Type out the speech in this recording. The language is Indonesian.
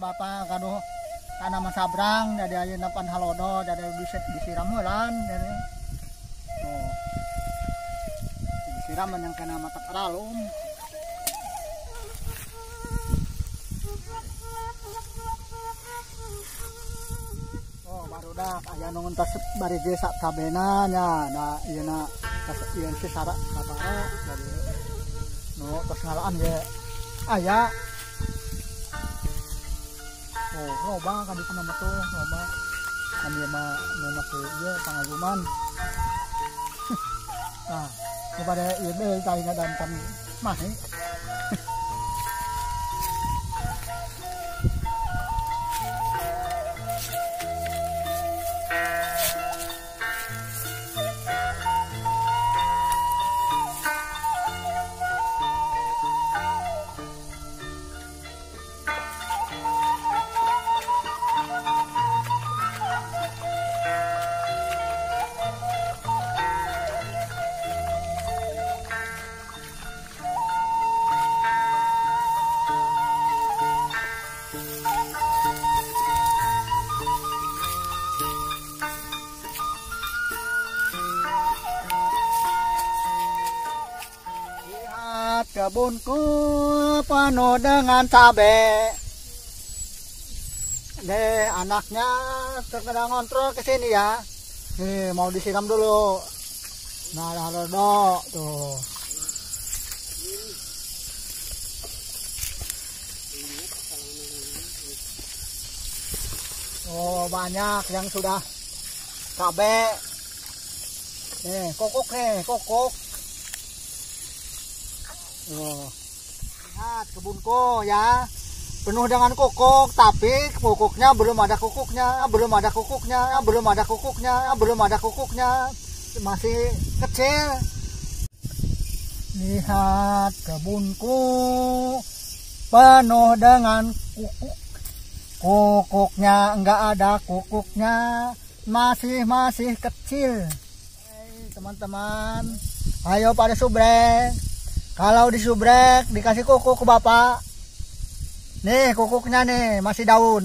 bapak kado tanaman sabrang dari ayo napan halodo dari bisa disiram helan dari oh disiram yang kena mata ralum oh baru dah aya nungun tas bari tabena nya nah ieu na tas ieu si sara satara dari no tos ngalaan ge. Aya oh loba di nama tuh loba kan dia mah nu masih ieu pangajuman nah kepada ieu deui taina dan kan mah kebunku penuh dengan cabe. Deh, anaknya terkena ngontrol ke sini ya. Nih, mau disiram dulu. Nah, ada do tuh. Oh, banyak yang sudah cabe. Nih, kokok nih, kokok. Oh. Lihat kebunku ya. Penuh dengan kokok, tapi kokoknya belum ada kokoknya, belum ada kokoknya, belum ada kokoknya, belum ada kokoknya. Masih kecil. Lihat kebunku penuh dengan kukuk. Kukuknya enggak ada kukuknya, masih masih kecil. Teman-teman, ayo pada subrek. Kalau disubrek dikasih kuku ke bapak. Nih kukuknya nih masih daun.